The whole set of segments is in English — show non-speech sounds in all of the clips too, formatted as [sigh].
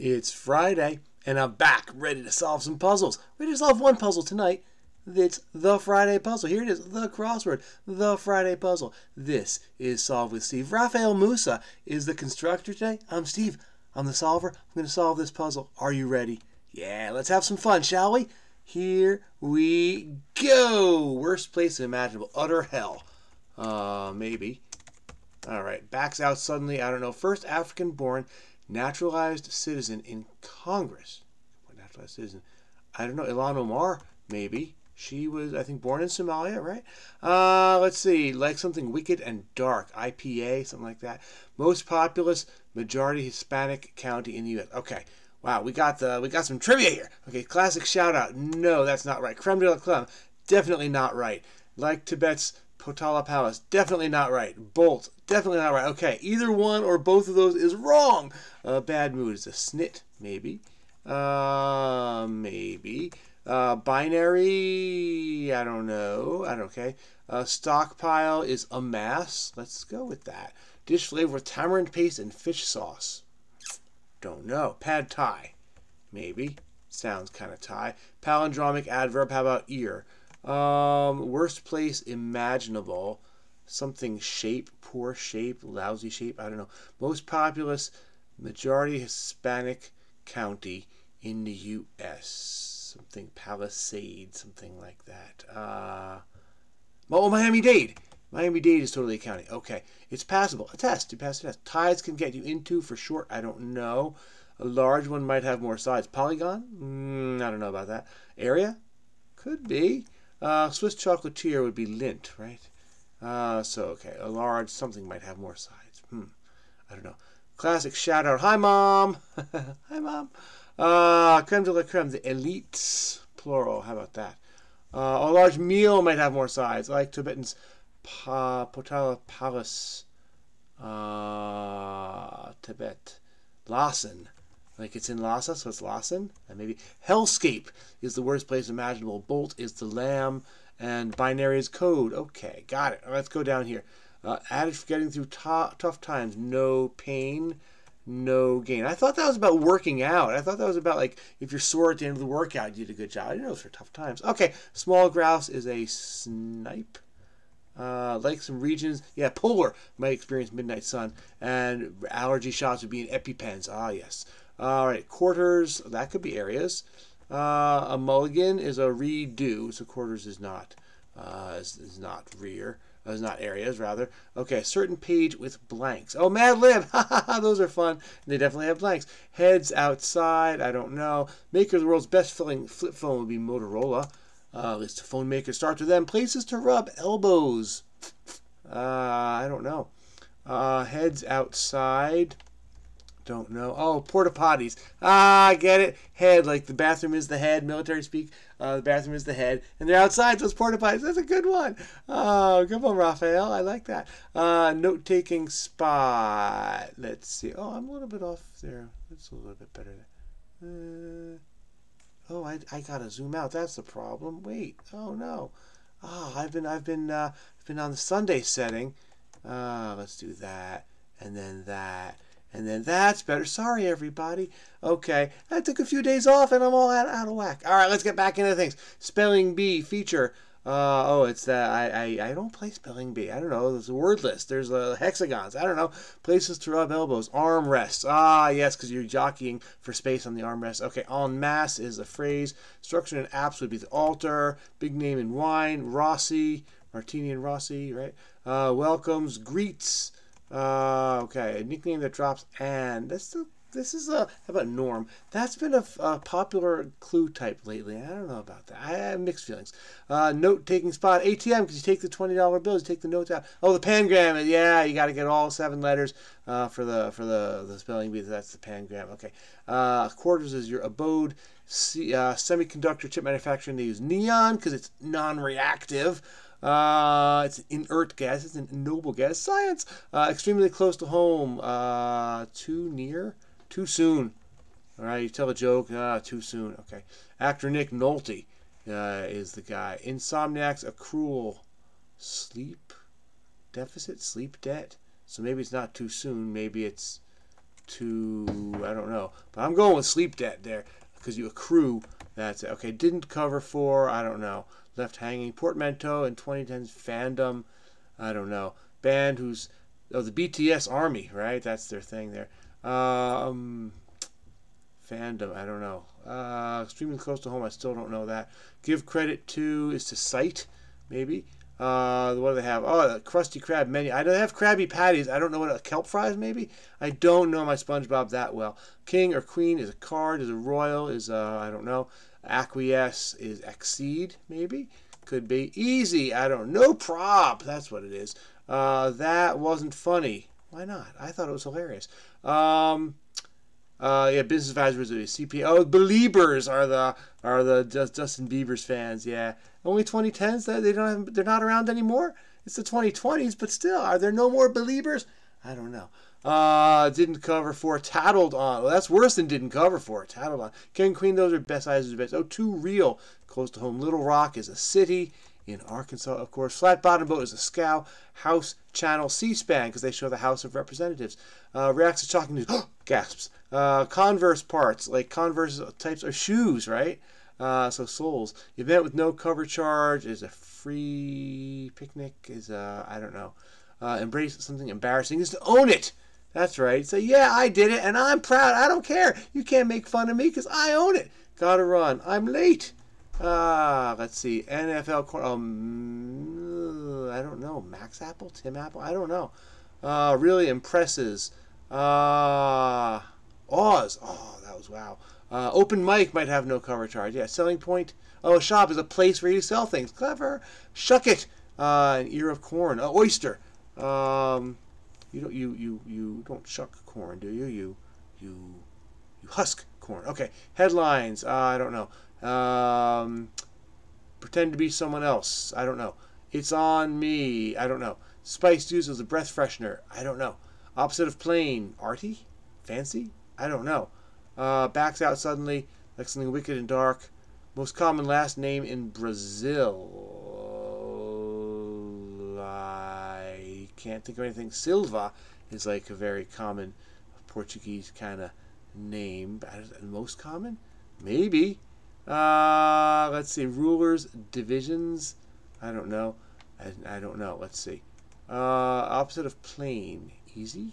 It's Friday, and I'm back ready to solve some puzzles. Ready to solve one puzzle tonight. It's the Friday puzzle. Here it is, the crossword, the Friday puzzle. This is Solve with Steve. Rafael Musa is the constructor today. I'm Steve. I'm the solver. I'm going to solve this puzzle. Are you ready? Yeah, let's have some fun, shall we? Here we go. Worst place imaginable. Utter hell. Uh, maybe. All right, backs out suddenly. I don't know. First African born naturalized citizen in Congress. What naturalized citizen? I don't know. Ilhan Omar, maybe. She was, I think, born in Somalia, right? Uh, let's see. Like something wicked and dark. IPA, something like that. Most populous, majority Hispanic county in the U.S. Okay. Wow, we got the we got some trivia here. Okay, classic shout out. No, that's not right. Creme de la creme, definitely not right. Like Tibet's Potala Palace, definitely not right. Bolt, definitely not right. Okay, either one or both of those is wrong. Uh, bad mood is a snit, maybe. Uh, maybe. Uh, binary, I don't know. I don't okay. Uh, stockpile is a mass. Let's go with that. Dish flavor with tamarind paste and fish sauce. Don't know. Pad thai, maybe. Sounds kind of Thai. Palindromic adverb. How about ear? Um, worst place imaginable. Something shape, poor shape, lousy shape. I don't know. Most populous, majority Hispanic county in the U.S. Something Palisade, something like that. Uh, oh, Miami Dade. Miami Dade is totally a county. Okay, it's passable. A test. You pass a test. Ties can get you into for short. I don't know. A large one might have more sides. Polygon? Mm, I don't know about that. Area? Could be. Uh, Swiss chocolatier would be Lindt, right? Uh, so, okay, a large something might have more sides. Hmm, I don't know. Classic shout out. Hi, Mom. [laughs] Hi, Mom. Uh, creme de la creme, the elites, plural. How about that? Uh, a large meal might have more sides, like Tibetan's pa, Potala Palace, uh, Tibet. Lhasa, like it's in Lhasa, so it's Lhasa. And maybe Hellscape is the worst place imaginable. Bolt is the lam, and binary is code. Okay, got it. Let's go down here. Uh, adage for getting through tough times. No pain, no gain. I thought that was about working out. I thought that was about like if you're sore at the end of the workout, you did a good job. I didn't know it was for tough times. Okay, small grouse is a snipe. Uh, like some regions, yeah, polar might experience midnight sun, and allergy shots would be in EpiPens. Ah, yes. All right, quarters, that could be areas. Uh, a mulligan is a redo, so quarters is not uh, is, is not rear, uh, is not areas rather. Okay, certain page with blanks. Oh, Mad Lib, [laughs] those are fun. They definitely have blanks. Heads outside, I don't know. Maker of the world's best filling flip phone would be Motorola. Uh, list of phone makers start with them. Places to rub elbows. Uh, I don't know. Uh, heads outside. Don't know. Oh, porta potties. Ah, I get it. Head, like the bathroom is the head, military speak. Uh, the bathroom is the head, and they're outside those porta potties. That's a good one. Oh, good one, Rafael. I like that. Uh, note taking spot. Let's see. Oh, I'm a little bit off there. It's a little bit better. Uh, oh, I, I gotta zoom out. That's the problem. Wait. Oh no. Oh, I've been I've been uh, I've been on the Sunday setting. Uh, let's do that, and then that and then that's better. Sorry, everybody. Okay, I took a few days off and I'm all out, out of whack. All right, let's get back into things. Spelling bee feature. Uh, oh, it's that I, I I don't play spelling bee. I don't know. There's a word list. There's uh, hexagons. I don't know. Places to rub elbows. Arm rests. Ah, yes, because you're jockeying for space on the arm rest. Okay, en masse is a phrase. Structure and apse would be the altar. Big name in wine. Rossi, Martini and Rossi, right? Uh, welcomes, greets. Uh, okay, a nickname that drops and this this is a how about Norm? That's been a, a, popular clue type lately. I don't know about that. I have mixed feelings. Uh, note taking spot ATM because you take the twenty dollar bills, you take the notes out. Oh, the pangram. Yeah, you got to get all seven letters uh, for the for the the spelling bee. That's the pangram. Okay. Uh, quarters is your abode. C, uh, semiconductor chip manufacturing. They use neon because it's non-reactive. Uh, it's inert gas. It's an noble gas. Science. Uh, extremely close to home. Uh, too near. Too soon. All right. You tell a joke. Ah, too soon. Okay. Actor Nick Nolte uh, is the guy. Insomniacs. A cruel sleep deficit. Sleep debt. So maybe it's not too soon. Maybe it's too. I don't know, but I'm going with sleep debt there because you accrue. That's it. Okay, didn't cover for I don't know. Left hanging portmanteau in 2010's fandom. I don't know. Band who's oh the BTS Army, right? That's their thing there. Um, fandom, I don't know. Uh, extremely close to home, I still don't know that. Give credit to is to cite, maybe. Uh, what do they have? Oh, the Krusty Krab menu. I don't have Krabby Patties. I don't know what a kelp fries maybe. I don't know my SpongeBob that well. King or queen is a card. Is a royal? Is uh, I don't know. Acquiesce is accede maybe. Could be easy. I don't know. Prop. That's what it is. Uh, that wasn't funny. Why not? I thought it was hilarious. Um, uh, yeah, business advisors CPA. Oh, Beliebers are the are the Justin Bieber's fans. Yeah, only 2010s that they don't have, they're not around anymore. It's the 2020s, but still, are there no more Beliebers? I don't know. Uh, didn't cover for tattled on. Well, that's worse than didn't cover for tattled on. King Queen, those are best sizes best. Oh, too real. Close to home. Little Rock is a city in Arkansas, of course. Flat Bottom Boat is a scow. House Channel C-SPAN because they show the House of Representatives. Uh, reacts to shocking news. gasps. Uh, Converse parts, like Converse types of shoes, right? Uh, so soles. Event with no cover charge is a free picnic. Is uh, I don't know. Uh, embrace something embarrassing is to own it. That's right. Say, yeah, I did it, and I'm proud. I don't care. You can't make fun of me because I own it. Gotta run. I'm late. Ah, uh, let's see. NFL. Um, I don't know. Max Apple, Tim Apple. I don't know. Uh, really impresses. Uh, Oz. Oh, that was wow. Uh, open mic might have no cover charge. Yeah, selling point. Oh, a shop is a place where you sell things. Clever. Shuck it. Uh, an ear of corn. Uh, oyster. Um, you don't you you you don't shuck corn, do you? You you you husk corn. Okay. Headlines. Uh, I don't know. Um, pretend to be someone else. I don't know. It's on me. I don't know. Spiced use as a breath freshener. I don't know. Opposite of plain. Arty? Fancy? I don't know. Uh, backs out suddenly, like something wicked and dark. Most common last name in Brazil. Can't think of anything. Silva is like a very common Portuguese kind of name. Most common? Maybe. Uh, let's see. Rulers, divisions. I don't know. I, I don't know. Let's see. Uh, opposite of plain. Easy?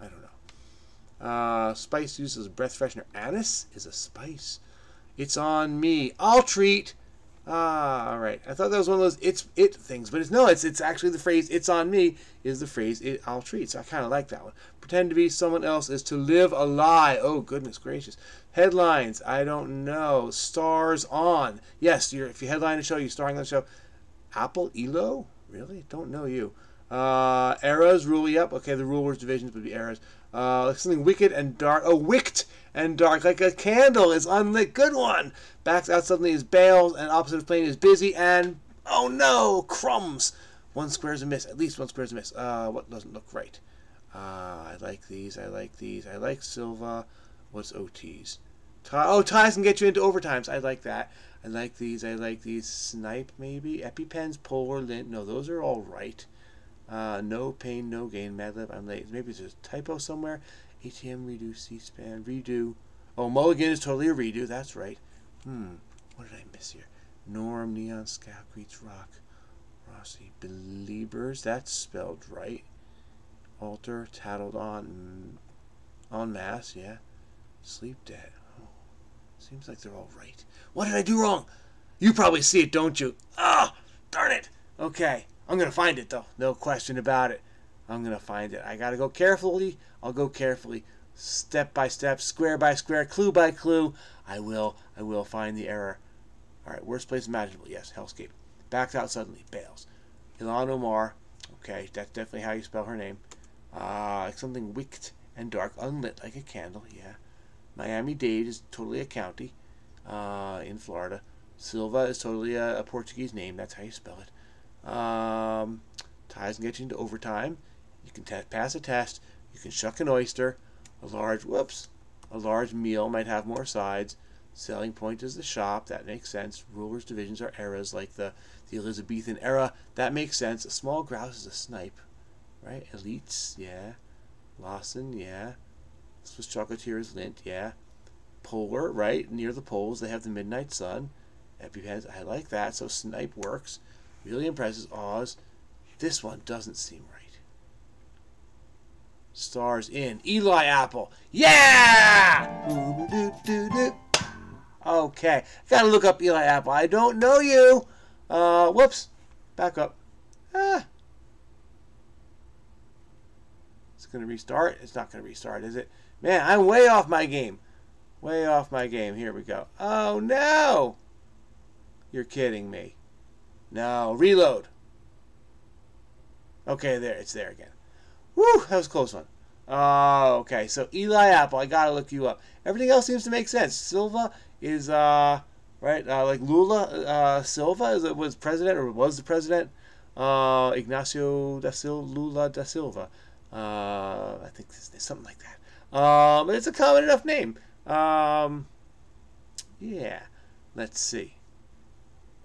I don't know. Uh, spice uses breath freshener. Anise is a spice. It's on me. I'll treat. Ah, all right. I thought that was one of those it's it things, but it's no. It's it's actually the phrase "it's on me" is the phrase it, "I'll treat." So I kind of like that one. Pretend to be someone else is to live a lie. Oh goodness gracious! Headlines. I don't know. Stars on. Yes, you're, if you headline a show, you're starring on the show. Apple Elo. Really? Don't know you. Uh, eras, rule up. Okay, the rulers divisions would be eras. Uh, something wicked and dark. Oh, wicked and dark, like a candle is unlit. Good one. Backs out suddenly is bails, and opposite plane is busy, and oh no, crumbs. One square is a miss. At least one square is a miss. Uh, what doesn't look right? Uh, I like these. I like these. I like Silva. What's OTs? Tie, oh, ties can get you into overtimes. I like that. I like these. I like these. Snipe, maybe. EpiPens, Polar, Lindt. No, those are all right. Uh, no pain, no gain. Madlib, I'm late. Maybe there's a typo somewhere. ATM redo, C-SPAN redo. Oh, Mulligan is totally a redo. That's right. Hmm. What did I miss here? Norm, Neon, Scout, Rock, Rossi, Beliebers. That's spelled right. Alter, tattled on, on mass. Yeah. Sleep dead. Oh, seems like they're all right. What did I do wrong? You probably see it, don't you? Ah, darn it. Okay. I'm going to find it, though. No question about it. I'm going to find it. I got to go carefully. I'll go carefully. Step by step, square by square, clue by clue. I will. I will find the error. All right, worst place imaginable. Yes, Hellscape. Backs out suddenly. Bails. Ilhan Omar. Okay, that's definitely how you spell her name. Uh, something wicked and dark, unlit like a candle. Yeah. Miami Dade is totally a county uh, in Florida. Silva is totally a, a Portuguese name. That's how you spell it. Um, ties can get you into overtime. You can pass a test. You can shuck an oyster. A large, whoops, a large meal might have more sides. Selling point is the shop. That makes sense. Rulers' divisions are eras like the, the Elizabethan era. That makes sense. A small grouse is a snipe. Right? Elites, yeah. Lawson, yeah. Swiss Chocolatier Lindt, yeah. Polar, right? Near the poles, they have the Midnight Sun. EpiPens, I like that. So Snipe works. Really impresses Oz. This one doesn't seem right. Stars in Eli Apple. Yeah! Okay. Gotta look up Eli Apple. I don't know you. Uh, whoops. Back up. Ah. It's gonna restart. It's not gonna restart, is it? Man, I'm way off my game. Way off my game. Here we go. Oh no! You're kidding me. No, reload. Okay, there, it's there again. Woo, that was close one. Oh, okay. So Eli Apple, I gotta look you up. Everything else seems to make sense. Silva is uh right, uh, like Lula uh, Silva is was president or was the president. Uh, Ignacio da Silva, Lula da Silva. Uh, I think something like that. Um, it's a common enough name. Um, yeah. Let's see.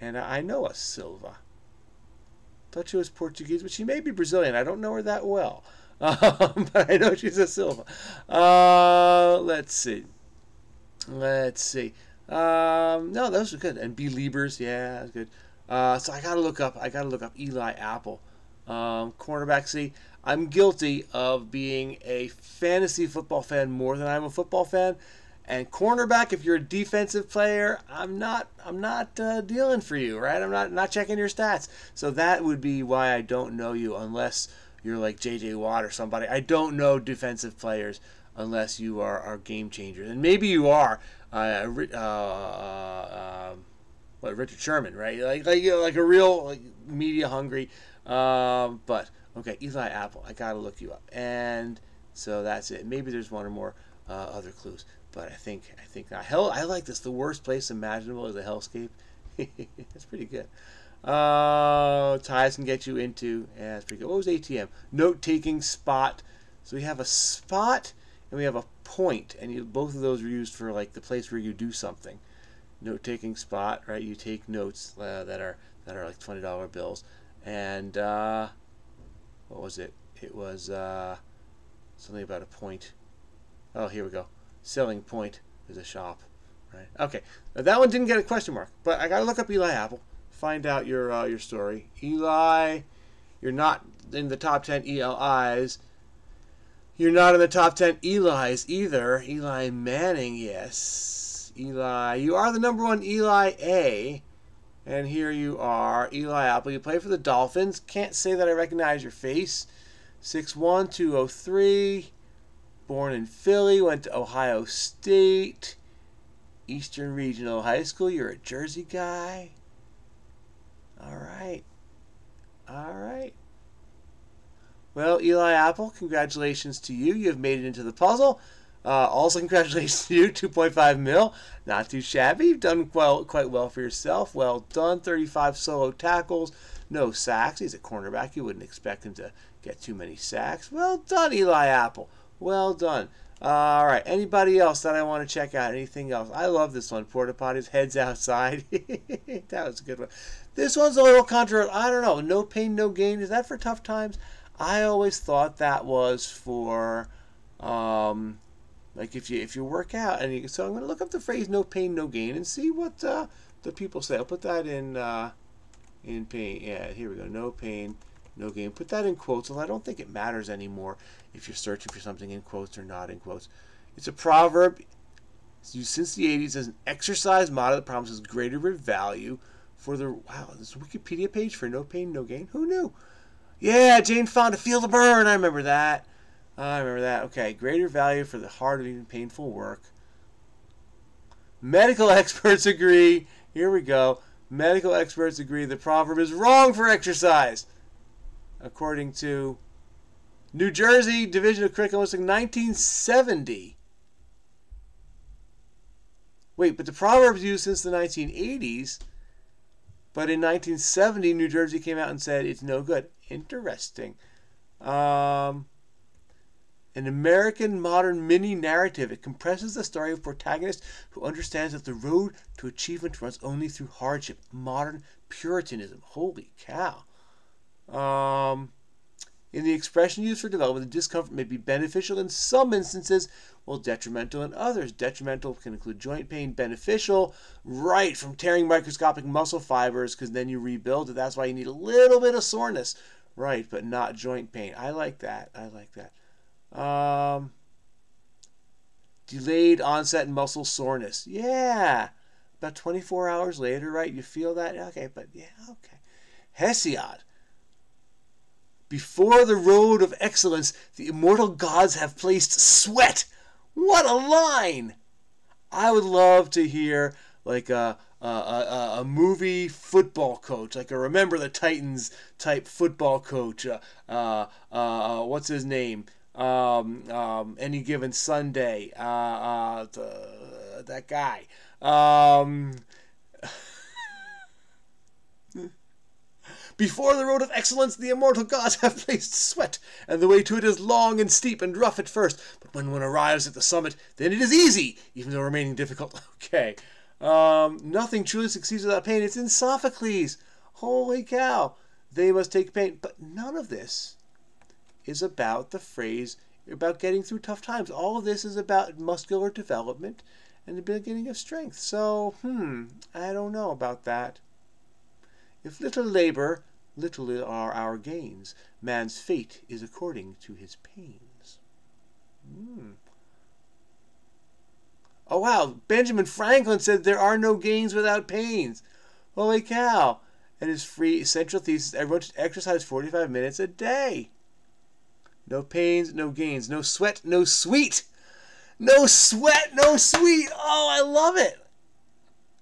And I know a Silva. Thought she was Portuguese, but she may be Brazilian. I don't know her that well. [laughs] Um, but I know she's a Silva. Uh, let's see. Let's see. Um, no, those are good. And Beliebers, yeah, that's good. Uh, so I gotta look up. I gotta look up Eli Apple, um, cornerback. See, I'm guilty of being a fantasy football fan more than I'm a football fan. And cornerback, if you're a defensive player, I'm not. I'm not uh, dealing for you, right? I'm not not checking your stats. So that would be why I don't know you, unless you're like J.J. Watt or somebody. I don't know defensive players unless you are, are game changers, and maybe you are. Uh, uh, uh, what Richard Sherman, right? Like like like a real like, media hungry. Um, but okay, Eli Apple. I gotta look you up, and so that's it. Maybe there's one or more uh, other clues. But I think I think. Hell, I like this. The worst place imaginable is a hellscape. [laughs] That's pretty good. Uh, ties can get you into. Yeah, that's pretty good. What was ATM? Note taking spot. So we have a spot and we have a point, and you, both of those are used for like the place where you do something. Note taking spot, right? You take notes uh, that are that are like twenty dollar bills, and uh, what was it? It was uh, something about a point. Oh, here we go selling point is a shop, right? Okay, now that one didn't get a question mark, but I got to look up Eli Apple, find out your uh, your story. Eli, you're not in the top ten ELIs. You're not in the top ten Eli's either. Eli Manning, yes. Eli, you are the number one Eli A. And here you are, Eli Apple. You play for the Dolphins. Can't say that I recognize your face. 6'1, 203 born in Philly, went to Ohio State, Eastern Regional High School. You're a Jersey guy. All right. All right. Well, Eli Apple, congratulations to you. You have made it into the puzzle. Uh, also, [laughs] congratulations to you, 2.5 mil. Not too shabby. You've done well, quite well for yourself. Well done. 35 solo tackles. No sacks. He's a cornerback. You wouldn't expect him to get too many sacks. Well done, Eli Apple. Well done. All right. Anybody else that I want to check out? Anything else? I love this one. Porta potties, heads outside. [laughs] that was a good one. This one's a little controversial. I don't know. No pain, no gain. Is that for tough times? I always thought that was for, um, like if you if you work out and you. So I'm going to look up the phrase "no pain, no gain" and see what uh, the people say. I'll put that in uh, in pain. Yeah, here we go. No pain, no gain. Put that in quotes. Well, I don't think it matters anymore if you're searching for something in quotes or not in quotes. It's a proverb used since the 80s as an exercise motto that promises greater value for the wow. This Wikipedia page for no pain, no gain. Who knew? Yeah, Jane Fonda, feel the burn. I remember that. I remember that. Okay, greater value for the hard and even painful work. Medical [laughs] experts agree. Here we go. Medical experts agree the proverb is wrong for exercise according to New Jersey Division of Curriculum was in 1970. Wait, but the proverb's used since the 1980s. But in 1970, New Jersey came out and said it's no good. Interesting. Um, an American modern mini narrative. It compresses the story of a protagonist who understands that the road to achievement runs only through hardship. Modern Puritanism. Holy cow. Um, In the expression used for development, the discomfort may be beneficial in some instances, while detrimental in others. Detrimental can include joint pain. Beneficial, right, from tearing microscopic muscle fibers, because then you rebuild it. That's why you need a little bit of soreness, right, but not joint pain. I like that. I like that. Um, delayed onset muscle soreness. Yeah, about 24 hours later, right? You feel that? Okay, but yeah, okay. Hesiod before the road of excellence, the immortal gods have placed sweat. What a line! I would love to hear like a, a, a, a movie football coach, like a Remember the Titans type football coach. Uh, uh, uh, what's his name? Um, um, any given Sunday. Uh, uh, the, that guy. Um, Before the road of excellence, the immortal gods have [laughs] placed sweat, and the way to it is long and steep and rough at first. But when one arrives at the summit, then it is easy, even though remaining difficult. [laughs] Okay. Um, nothing truly succeeds without pain. It's in Sophocles. Holy cow. They must take pain. But none of this is about the phrase, about getting through tough times. All of this is about muscular development and the beginning of strength. So, hmm, I don't know about that. If little labor, little are our gains. Man's fate is according to his pains. Hmm. Oh, wow. Benjamin Franklin said there are no gains without pains. Holy cow. And his free central thesis everyone should exercise 45 minutes a day. No pains, no gains. No sweat, no sweet. No sweat, no sweet. Oh, I love it.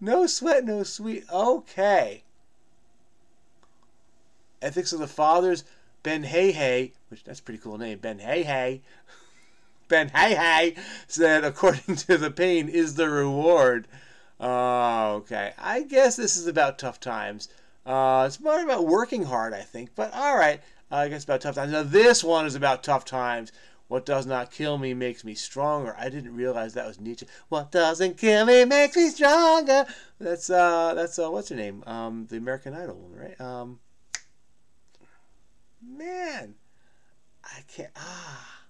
No sweat, no sweet. Okay. Ethics of the Fathers, Ben Hei Hei, which that's a pretty cool name, Ben Hei Hei. [laughs] Ben Hei Hei said, according to the pain is the reward. Uh, okay, I guess this is about tough times. Uh, it's more about working hard, I think. But all right, uh, I guess about tough times. Now this one is about tough times. What does not kill me makes me stronger. I didn't realize that was Nietzsche. What doesn't kill me makes me stronger. That's uh, that's uh, what's her name? Um, the American Idol woman, right? Um, man, I can't. Ah.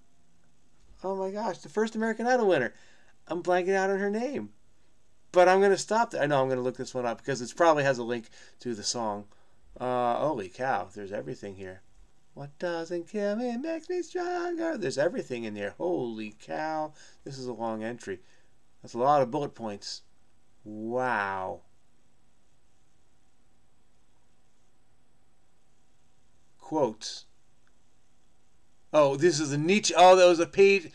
Oh my gosh, the first American Idol winner. I'm blanking out on her name. But I'm going to stop there. I know I'm going to look this one up because it probably has a link to the song. Uh, holy cow, there's everything here. What doesn't kill me makes me stronger. There's everything in there. Holy cow. This is a long entry. That's a lot of bullet points. Wow. Quotes. Oh, this is a Nietzsche. Oh, that was a page.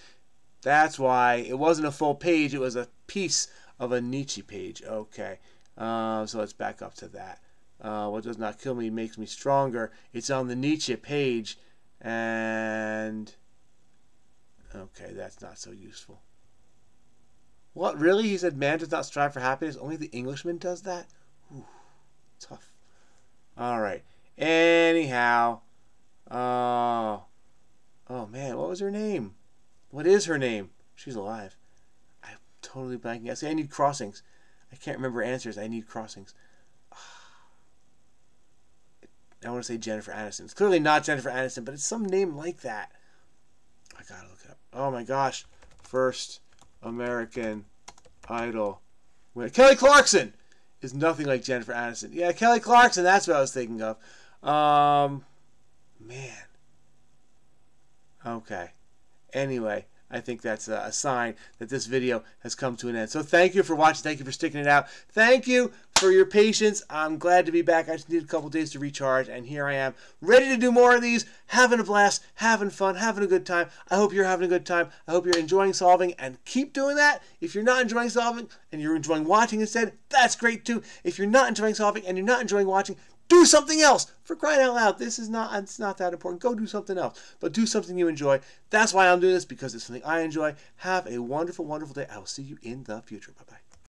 That's why it wasn't a full page. It was a piece of a Nietzsche page. Okay. Uh, so let's back up to that. Uh, what does not kill me makes me stronger. It's on the Nietzsche page. And. Okay, that's not so useful. What, really? He said man does not strive for happiness. Only the Englishman does that? Ooh, tough. All right. Anyhow, oh, oh man, what was her name? What is her name? She's alive. I'm totally blanking. I say I need crossings. I can't remember answers. I need crossings. [sighs] I want to say Jennifer Aniston. It's clearly not Jennifer Aniston, but it's some name like that. I gotta look it up. Oh my gosh. First American Idol. Kelly Clarkson is nothing like Jennifer Aniston. Yeah, Kelly Clarkson, that's what I was thinking of. Um, man. Okay. Anyway, I think that's a, sign that this video has come to an end. So thank you for watching. Thank you for sticking it out. Thank you for your patience. I'm glad to be back. I just need a couple days to recharge, and here I am, ready to do more of these, having a blast, having fun, having a good time. I hope you're having a good time. I hope you're enjoying solving, and keep doing that. If you're not enjoying solving and you're enjoying watching instead, that's great too. If you're not enjoying solving and you're not enjoying watching, do something else. For crying out loud, this is not it's not that important. Go do something else. But do something you enjoy. That's why I'm doing this because it's something I enjoy. Have a wonderful, wonderful day. I will see you in the future. Bye bye.